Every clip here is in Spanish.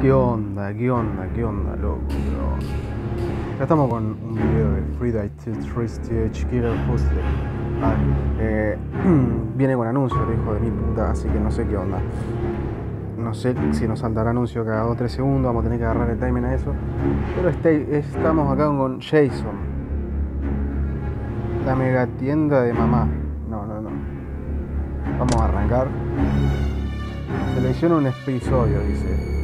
¿Qué onda? ¿Qué onda? ¿Qué onda, loco? Ya estamos con un video de Frida Tristage Killer Hustle. Ah, eh, viene con anuncio, el hijo de mi puta, así que no sé qué onda. No sé si nos saltará anuncio cada 2 3 segundos, vamos a tener que agarrar el timing a eso. Pero este, estamos acá con Jason. La mega tienda de mamá. No, no, no. Vamos a arrancar. Selecciona un episodio, dice.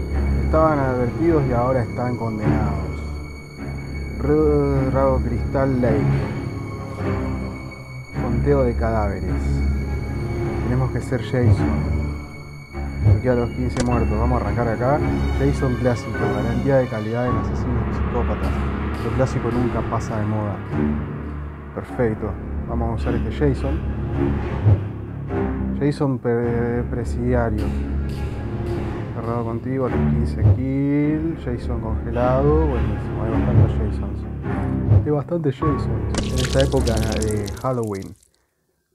Estaban advertidos y ahora están condenados. Rago Crystal Lake. Conteo de cadáveres. Tenemos que ser Jason. Aquí a los 15 muertos. Vamos a arrancar acá. Jason clásico. Garantía de calidad en asesinos psicópatas. Lo clásico nunca pasa de moda. Perfecto. Vamos a usar este Jason. Jason presidiario cerrado contigo a los 15 kills, Jason congelado, buenísimo, hay bastantes Jasons. Hay bastantes Jasons en esta época de Halloween.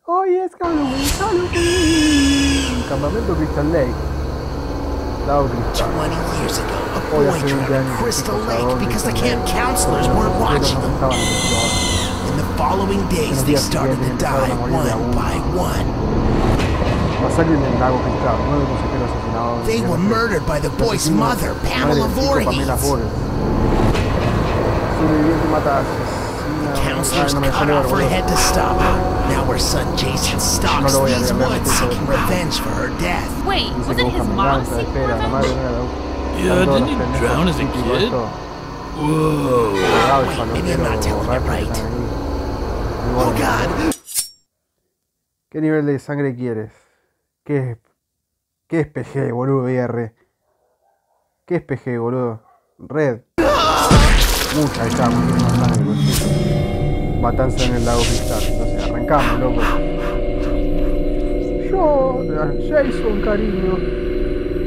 Hoy es Halloween, Halloween. Campamento Crystal Lake. Lado Crystal. 20 years ago, a boy drowned Crystal Lake because the camp counselors weren't watching them. In the following days, they started to die one by one. Masacre en el lago Cristal, nueve consejeros asesinados. They were murdered by the boy's mother, Pamela Voorhees. The counselors cut off her head to stop her. Now her son Jason stalks these woods seeking revenge for her death. Wait, was it his mom seeking revenge? Yeah, didn't he drown as a kid? Whoa. Wait, maybe I'm not telling you right. Oh God. ¿Qué nivel de sangre quieres? ¿Qué qué es PG, boludo, VR? ¿Qué es PG, boludo? Red. Mucha, está. Matanza en el lago cristal. Entonces, arrancamos, loco. Yo, Jason, cariño.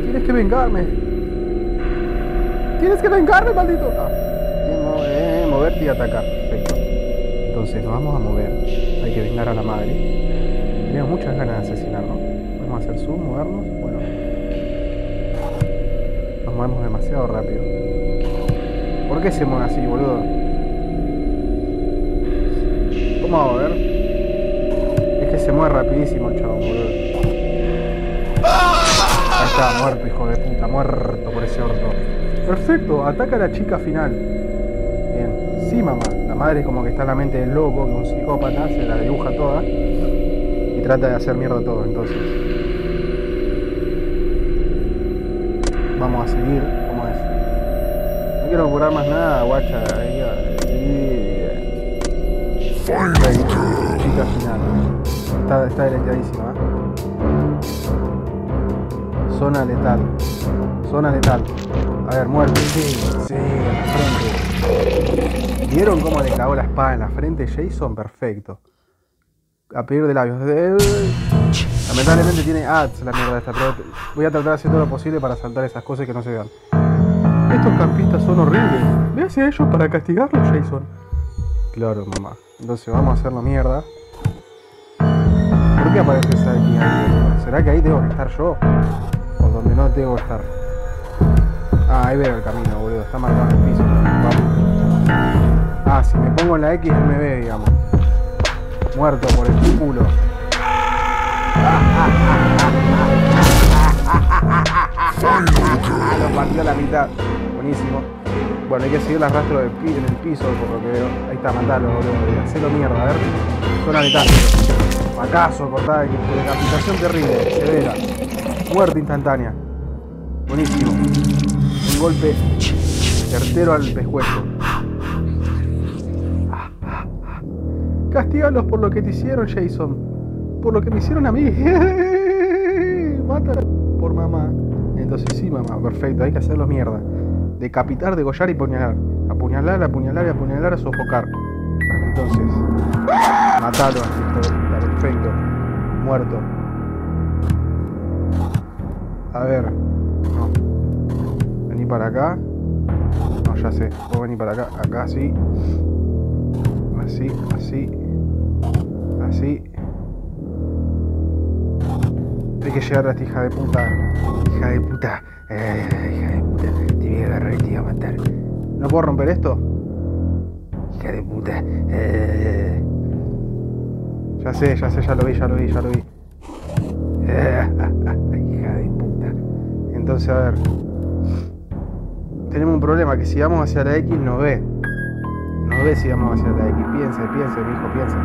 Tienes que vengarme. Tienes que vengarme, maldito. Ah, eh, moverte y atacar. Perfecto. Entonces, nos vamos a mover. Hay que vengar a la madre. Tenemos muchas ganas de asesinarnos movernos, bueno. Nos movemos demasiado rápido. ¿Por qué se mueve así, boludo? ¿Cómo vamos a ver? Es que se mueve rapidísimo chavo, boludo. Ahí está, muerto, hijo de puta, muerto por ese orto. Perfecto, ataca a la chica final. Bien, sí, mamá. La madre como que está en la mente del loco, que un psicópata, se la dibuja toda y trata de hacer mierda todo, entonces. Vamos a seguir como es. No quiero curar más nada, guacha. Ahí, ahí, chica final. Está, está. ¿eh? Zona letal. Zona letal. A ver, muerte. Sí, sí, en la frente. ¿Vieron cómo le clavó la espada en la frente Jason? Perfecto. A pedir de labios. Lamentablemente tiene ads la mierda esta, pero voy a tratar de hacer todo lo posible para saltar esas cosas que no se vean. Estos campistas son horribles. Ve hacia ellos para castigarlos, Jason. Claro, mamá. Entonces vamos a hacerlo mierda. ¿Por qué aparece esa aquí? ¿Será que ahí tengo que estar yo? ¿O donde no tengo que estar? Ah, ahí veo el camino, boludo. Está marcado en el piso. Vamos. Ah, si me pongo en la X, él me ve, digamos. Muerto por el culo. Partió a la mitad. Buenísimo. Bueno, hay que seguir el rastro del pi en el piso, por lo que veo. Ahí está, mandalo, boludo. Hacelo mierda, a ver. Zona letal. Macazo, cortada, decapitación terrible, severa. Muerte instantánea. Buenísimo. Un golpe certero al pescuezo. Castígalos por lo que te hicieron, Jason por lo que me hicieron a mí. Mátala por mamá. Entonces sí, mamá, perfecto, hay que hacerlo mierda. Decapitar, degollar y apuñalar. Apuñalar, apuñalar, apuñalar, a sofocar. Entonces, matalo, perfecto. Muerto. A ver. No. Vení para acá. No, ya sé. Vos vení para acá. Acá sí. Así, así. Así. Hay que llegar a esta hija de puta. Hija de puta. Eh, hija de puta. Te voy a agarrar y te voy a matar. ¿No puedo romper esto? Hija de puta. Eh. Ya sé, ya sé, ya lo vi, ya lo vi, ya lo vi. Eh, hija de puta. Entonces, a ver. Tenemos un problema, que si vamos hacia la X no ve. No ve si vamos hacia la X. Piense, piense, hijo, piense.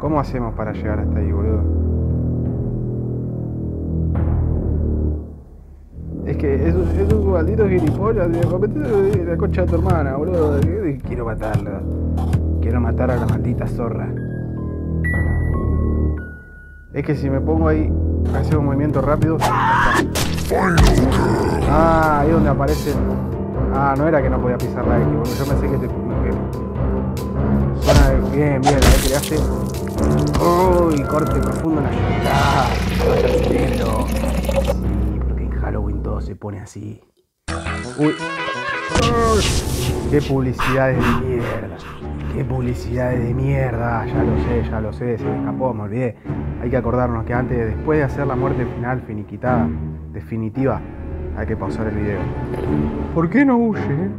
¿Cómo hacemos para llegar hasta ahí, boludo? Es que es, es un maldito gilipollas, de la concha de tu hermana, boludo. Quiero matarla. Quiero matar a la maldita zorra. Es que si me pongo ahí, hacer un movimiento rápido. Ah, ahí donde aparece. Ah, no era que no podía pisar la X, boludo. Yo pensé que te. Suena bien, bien, ahí creaste. Uy, corte profundo en la llanta. Porque en Halloween todo se pone así. Uy. Qué publicidades de mierda. Qué publicidades de mierda. Ya lo sé, ya lo sé. Se me escapó, me olvidé. Hay que acordarnos que antes, después de hacer la muerte final finiquitada, definitiva, hay que pausar el video. ¿Por qué no huye?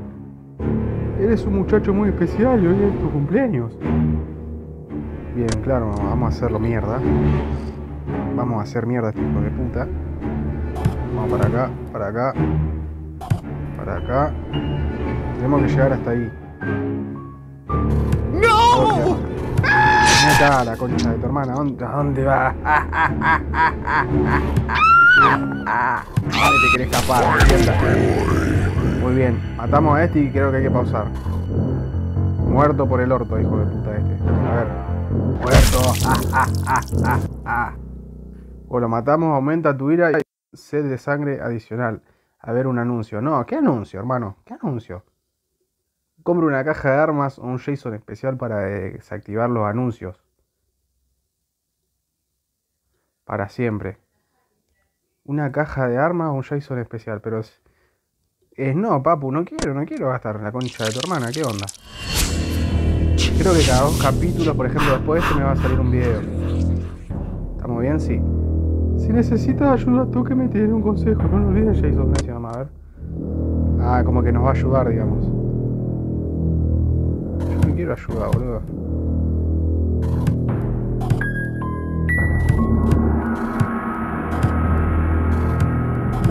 Eres un muchacho muy especial y hoy es tu cumpleaños. Bien, claro, vamos a hacerlo mierda. Vamos a hacer mierda este hijo de puta. Vamos para acá, para acá. Para acá. Tenemos que llegar hasta ahí. ¡No! ¿Dónde está la concha de tu hermana? ¿Dónde, ¿A dónde va? ¿Dónde te querés escapar? Muy bien, matamos a este y creo que hay que pausar. Muerto por el orto, hijo de puta este. A ver. Muerto. O lo matamos, aumenta tu ira y sed de sangre adicional. A ver un anuncio. No, ¿qué anuncio, hermano? ¿Qué anuncio? Compre una caja de armas o un JSON especial para desactivar los anuncios. Para siempre. Una caja de armas o un JSON especial, pero. Es no, papu, no quiero, no quiero gastar la concha de tu hermana, ¿qué onda? Creo que cada dos capítulos, por ejemplo, después de este me va a salir un video. ¿Estamos bien? Sí. Si necesitas ayuda, tú que me tienes un consejo. No lo olvides, Jason. Mamá. A ver. Ah, como que nos va a ayudar, digamos. Yo no quiero ayuda, boludo.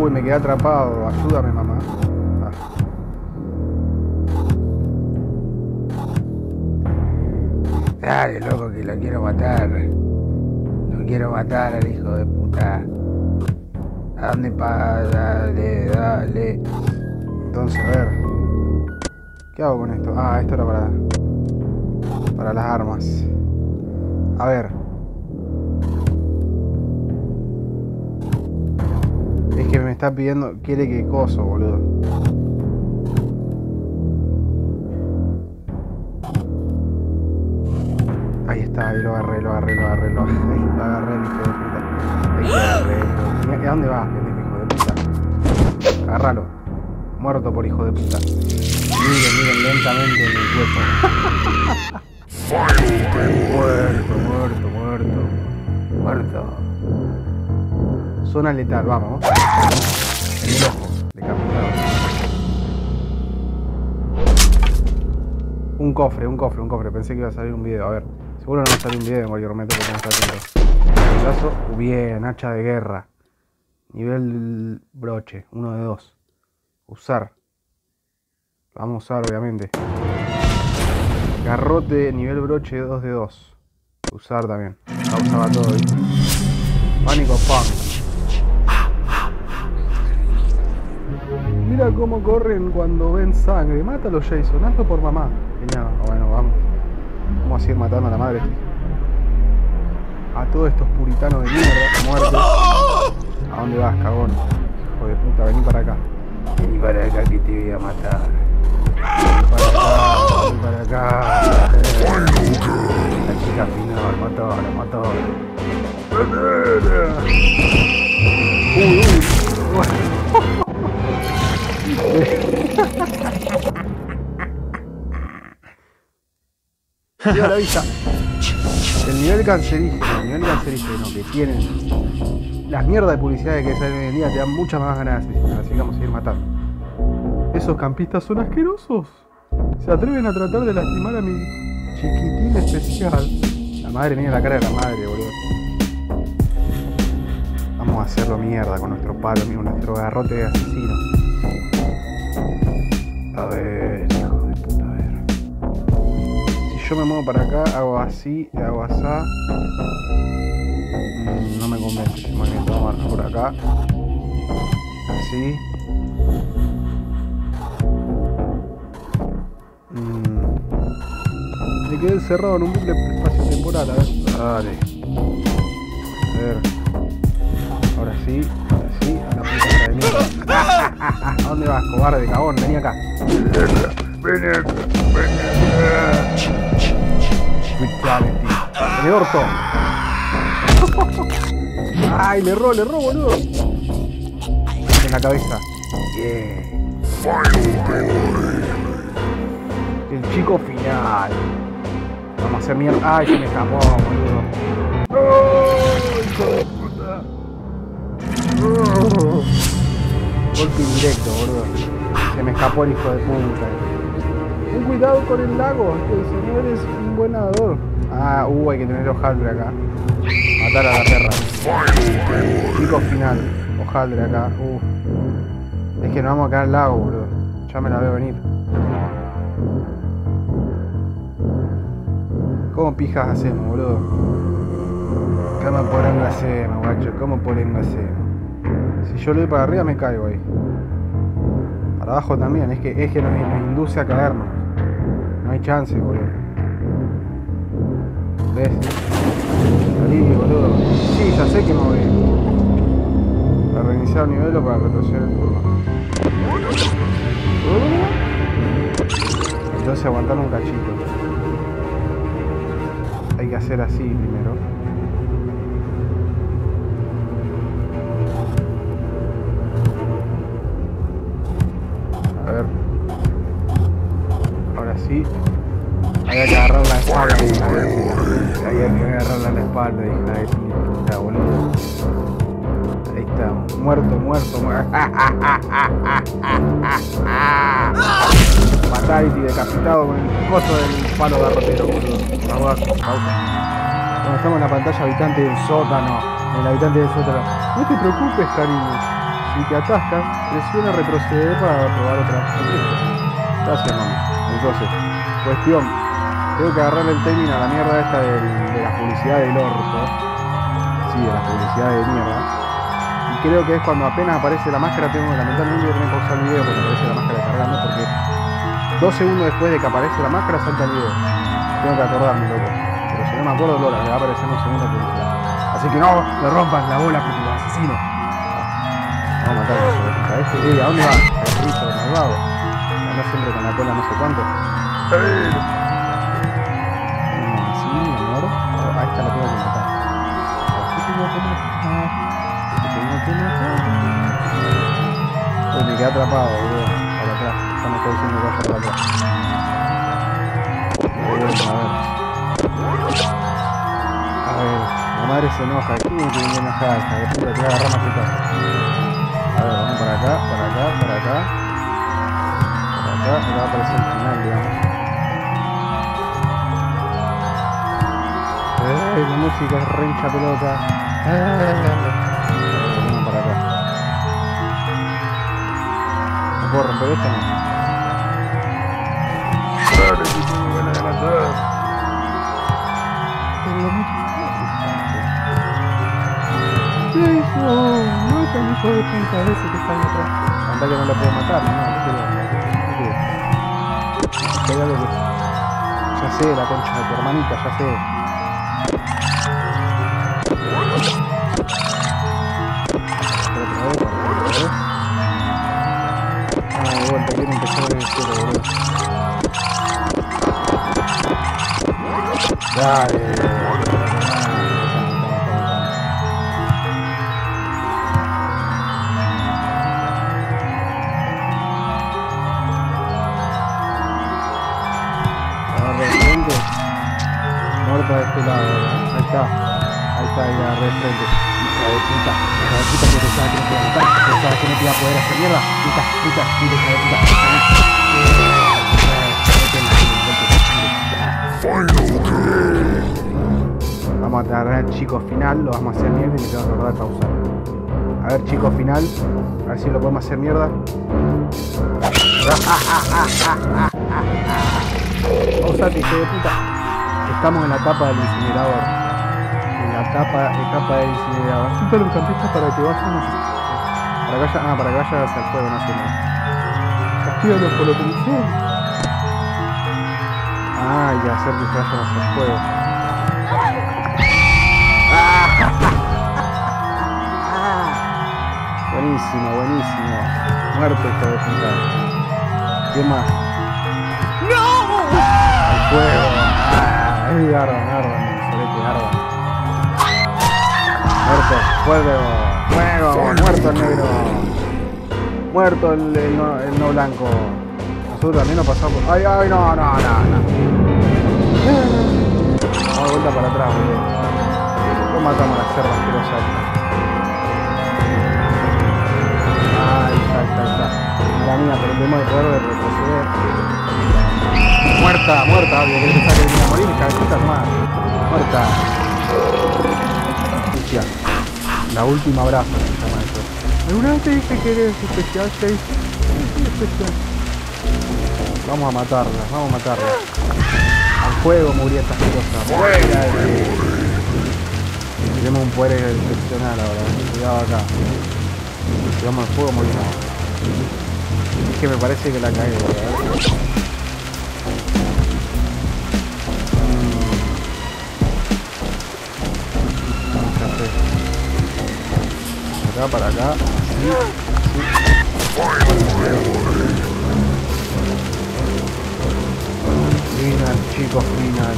Uy, me quedé atrapado. Ayúdame, mamá. Dale, loco, que lo quiero matar. Lo quiero matar al hijo de puta. ¿A dónde pa? Dale, dale. Entonces, a ver. ¿Qué hago con esto? Ah, esto era para. Para las armas. A ver. Es que me está pidiendo. Quiere que coso, boludo. Ahí está, ahí lo agarré, lo agarré, lo agarré, lo agarré, ahí lo agarré, hijo de puta. Ahí lo agarré. ¿A dónde vas, hijo de puta? Agárralo. Muerto por hijo de puta. Miren, miren lentamente en el cuerpo. muerto, muerto, muerto. Muerto. Zona letal, vamos. En el ojo, decapitado. Un cofre, un cofre, un cofre. Pensé que iba a salir un video. A ver. Seguro no a salir un video en cualquier momento porque no está atento. Brazo, bien, hacha de guerra. Nivel broche, uno de dos. Usar. Vamos a usar, obviamente. Garrote, nivel broche, 2 de 2. Usar también. La usaba todo, ¿viste? Pánico punk. Mira cómo corren cuando ven sangre. Mátalo, Jason. Hazlo por mamá. Genial. Bueno, vamos. Vamos a seguir matando a la madre. A todos estos puritanos de mierda, muertos. ¿A dónde vas, cagón? Hijo de puta, vení para acá. Vení para acá que te voy a matar. Vení para acá, vení para acá. La chica final, mató, la mató. Uy, uy. Dio la vista. El nivel cancerígeno, el nivel cancerígeno que tienen las mierdas de publicidad que salen hoy en día te dan muchas más ganas de que vamos a seguir matando. Esos campistas son asquerosos. Se atreven a tratar de lastimar a mi chiquitín especial. La madre, mira la cara de la madre, boludo. Vamos a hacerlo mierda con nuestro palo, amigo, nuestro garrote de asesino. A ver, yo me muevo para acá, hago así, hago así. Mm, no me convence movimiento. Vamos a por acá. Así. Mm. Me quedé encerrado en un bucle espacio-temporal, a ver. Dale. A ver. Ahora sí, ahora sí, a la puta de mierda. ¿A dónde vas, cobarde, cagón? Vení acá. Ven acá, ven acá. Fatality. ¡El orto! ¡Ay, le erró, le erró, boludo! En la cabeza. Bien. El chico final. Vamos a hacer mierda. ¡Ay, se me escapó, boludo! ¡Oh, hijo de. Golpe indirecto, boludo. Se me escapó el hijo de puta. Ten cuidado con el lago, el señor es un buen nadador. Ah, uh, hay que tener hojaldre acá. Matar a la perra. Chico final. Hojaldre acá. Uh. Es que nos vamos a quedar al lago, boludo. Ya me la veo venir. ¿Cómo pijas hacemos, boludo? ¿Cómo porengo hacemos, guacho? ¿Cómo porengo hacemos? Si yo le doy para arriba me caigo ahí. Para abajo también, es que, es que nos induce a caernos. Chance, boludo. ¿Ves? Salí, boludo. Sí, ya sé que me voy. Para reiniciar el nivel o para retroceder el turno. Entonces aguantar un cachito. Hay que hacer así primero. A ver. Sí. Hay que agarrar la espalda. de- Ahí hay que agarrarla la espalda, de puta, boludo. Ahí está. Muerto, muerto, muerto. Fatality decapitado con el coso del palo garrotero, boludo. Abajo, abajo. Cuando estamos en la pantalla habitante del sótano, el habitante del sótano. No te preocupes, cariño. Si te atascas, presiona retroceder para probar otra. Gracias, mamá. Entonces, cuestión. Tengo que agarrarle el timing a la mierda esta del- de la publicidad del orto. Sí, de la publicidad de mierda. Y creo que es cuando apenas aparece la máscara, tengo lamentablemente que tener que pausar el video cuando aparece la máscara cargando porque dos segundos después de que aparece la máscara salta el video. Tengo que acordarme, loco. Pero si no me acuerdo, Lola, le va a aparecer un segundo de publicidad. Así que no, le rompas la bola, porque lo asesino. Vamos a matar a de eh, ¿a dónde va? Anda siempre con la cola no sé cuánto. Mm, Así, mi amor. Oh, a esta la tengo que me quedé atrapado, boludo. Para atrás. Ya me está diciendo que a ver. A ver, la madre se enoja. ¿Qué tiene que venir enojada, a ver, vamos para acá, acá, va a aparecer el final, digamos. La música es re hincha pelota. ¡Eh! Vamos para acá. ¿No puedo romper. Hijo de ese que está ahí atrás. Anda que no lo puedo matar, no, no no que- Ya sé, la concha de tu hermanita, ya sé. Otra está de este lado. Ahí está. Ahí está, ahí la refrende. Hija de puta. Hija de puta que no te iba a que no te a poder hacer mierda. Puta, puta, hija de puta. Vamos a agarrar al chico final, lo vamos a hacer mierda y le tengo que acordar pausa. A ver, chico final, a ver si lo podemos hacer mierda. Pausate, hijo de puta. Estamos en la tapa del incinerador. En la tapa, etapa del incinerador. El campista para que vayamos. Para que vaya, ah, para que vayas al juego, no sé nada. Castíganos por lo que hicieron. Ah, y hacer que se vayan hacia el juego. Buenísimo, buenísimo. Muerto hijo de puta. ¿Qué más? ¡No! ¡Al fuego! ¡Ah! ¡Ay, Arban, Arban! Solete, Arban. Muerto, fuego, fuego, muerto el negro. Muerto el, el no, el no blanco. Nosotros también nos pasamos. ¡Ay, ay, no, no, no, no! Vamos de vuelta para atrás, boludo. Lo matamos a la cerda asquerosa pero tenemos el poder de retroceder. Muerta, muerta, obvio, que pensaba que venía a morir, puta nomás. Muerta. Hostia. La última abrazo se llama eso. ¿Alguna vez te dije que eres especial, Chase? Sí, especial. Vamos a matarla, vamos a matarla. Al fuego murió esta asquerosa. ¡Fuera! Tenemos un poder excepcional ahora, ¿eh? cuidado acá. Si vamos al fuego morimos. Que me parece que la cagué, ¿verdad? Acá para acá. Final, chicos, final.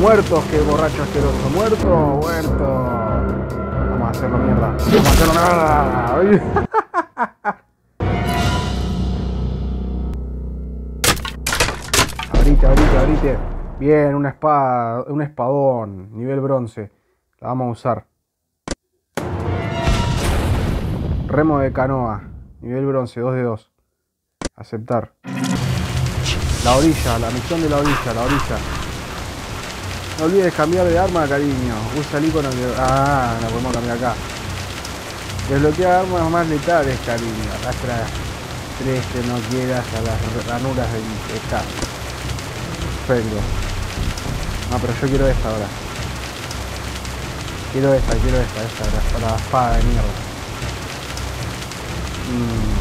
Muertos, que borracho asqueroso. Muerto, muerto. Vamos a hacerlo mierda. Vamos a hacerlo mierda. Bien, una espada, un espadón, nivel bronce. La vamos a usar. Remo de canoa, nivel bronce, 2 de 2. Aceptar. La orilla, la misión de la orilla, la orilla. No olvides cambiar de arma, cariño. Usa el icono que... Ah, la podemos cambiar acá. Desbloquea armas más letales, cariño. Arrastra tres que no quieras a las ranuras del está. Perfecto. No, pero yo quiero esta ahora. Quiero esta, quiero esta, esta, la, espada de mierda. Mm.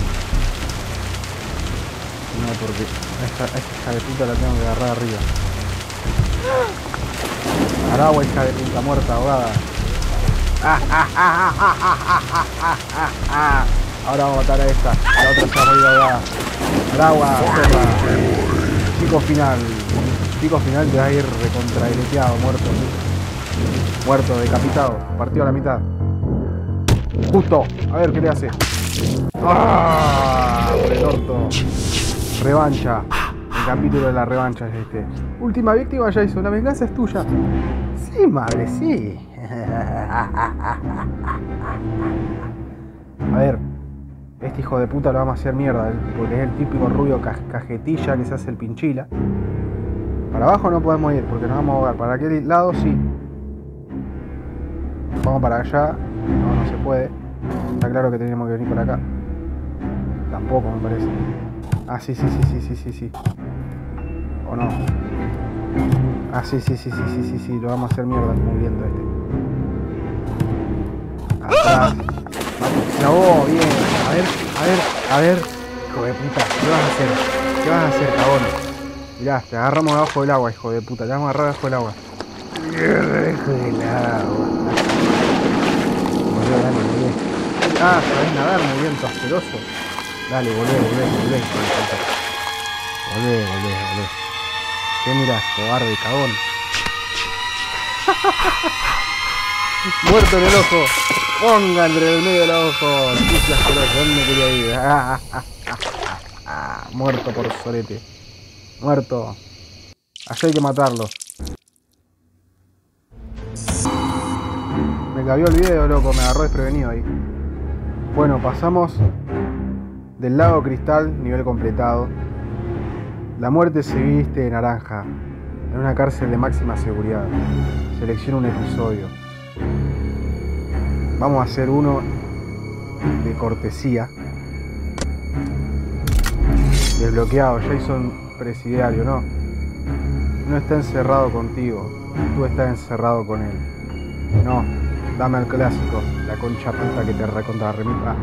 No, porque esta, esta hija de puta la tengo que agarrar arriba. Aragua, hija de puta muerta, ahogada. Ahora vamos a matar a esta. La otra ha movido ahogada. Aragua, perra. Chico final. Chico final te va a ir recontraeleteado, muerto. Muerto, decapitado. Partido a la mitad. Justo. A ver qué le hace. ¡Ah! El orto. Revancha. El capítulo de la revancha es este. Última víctima, Jason. La venganza es tuya. Sí, madre, sí. A ver. Este hijo de puta lo vamos a hacer mierda. Porque es el típico rubio ca cajetilla que se hace el pinchila. Para abajo no podemos ir porque nos vamos a ahogar. Para aquel lado sí. Vamos para allá. No, no se puede. Está claro que teníamos que venir por acá. Tampoco me parece. Ah, sí, sí, sí, sí, sí, sí, sí. ¿O no? Ah, sí, sí, sí, sí, sí, sí, sí. Lo vamos a hacer mierda movimiento este. Atrás. Ahogó, bien. A ver, a ver, a ver. Hijo de puta, ¿qué vas a hacer? ¿Qué vas a hacer, cabón? Mirá, te agarramos debajo del agua, hijo de puta. Te vamos a agarrar debajo del agua. Debajo del agua. Volvé, dale, volvé. Ah, sabés nadar, movimiento asqueroso. Dale, volvé, volvé, volvé. Volvé, volvé, volvé. ¿Qué miras, cobarde, cagón? Muerto en el ojo. Ponga entre el medio del ojo. Sucio asqueroso. ¿Dónde quería ir? Muerto por sorete. Muerto. Allá hay que matarlo. Me cabió el video, loco, me agarró desprevenido ahí. Bueno, pasamos del lago cristal, nivel completado. La muerte se viste de naranja, en una cárcel de máxima seguridad. Selecciona un episodio. Vamos a hacer uno de cortesía. Desbloqueado, Jason presidiario, no. No está encerrado contigo, tú estás encerrado con él. No, dame al clásico, la concha puta que te recontra remita.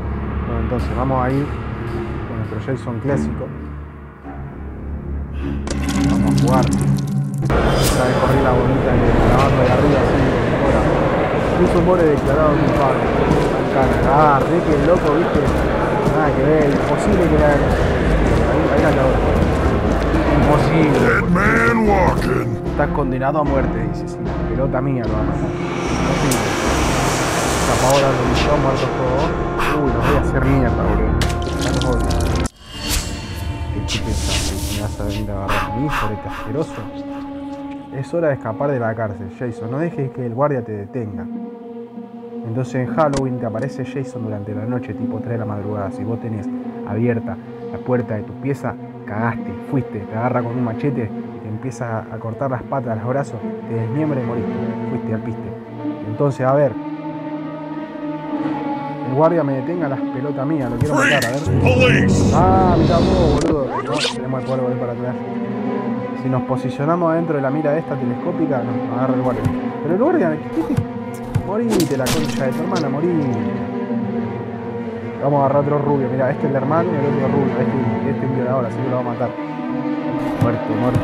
Bueno, entonces vamos a ir con nuestro Jason clásico. Vamos a jugar. Esta vez corrí la bonita de la banda de arriba, así. Incluso more declarado culpable. Ah, re que loco, viste. Nada que ver, imposible que le hagan eso. Ahí, ahí la. Estás condenado a muerte, dice. Sí, pelota mía lo va a matar. Imposible. Zapado la religión, muerto todo. Uy, los voy a hacer mierda, boludo. Odio. ¿Qué pensás? ¿Me vas a venir a agarrar a mí este asqueroso? Es hora de escapar de la cárcel, Jason. No dejes que el guardia te detenga. Entonces en Halloween te aparece Jason durante la noche, tipo 3 de la madrugada. Si vos tenés abierta la puerta de tu pieza, cagaste, fuiste, te agarra con un machete y te empieza a cortar las patas, los brazos, te desmiembra y moriste. Fuiste al piste. Entonces, a ver. El guardia me detenga las pelotas mías, lo quiero matar, a ver. Ah, mira vos, boludo. No, tenemos el polvo ahí para atrás. Si nos posicionamos adentro de la mira esta telescópica, nos agarra el guardia. Pero el guardia, ¿qué te... Morite la concha de tu hermana, morí. Vamos a agarrar otro rubio, mira, este es el hermano y el otro rubio, este, este es violador, así que lo vamos a matar. Muerto, muerto,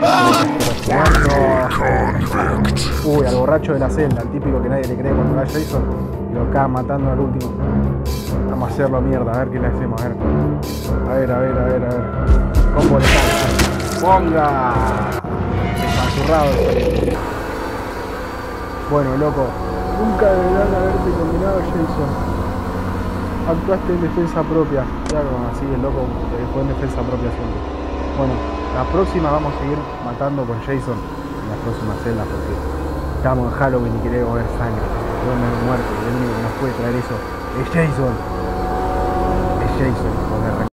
muerto. Uy, al borracho de la celda, al típico que nadie le cree cuando va a Jason lo acaba matando al último. Vamos a hacerlo mierda, a ver qué le hacemos, a ver. A ver, a ver, a ver, a ver. Combo cancha. ¡Ponga! Despanzurrado Bueno, loco, nunca deberán haberte condenado, Jason. Actuaste en defensa propia. Claro, así el loco eh, fue en defensa propia siempre. Bueno, la próxima vamos a seguir matando con Jason en las próximas celdas porque estamos en Halloween y queremos ver sangre. Duerme muerto el único que nos puede traer eso es Jason. Es Jason,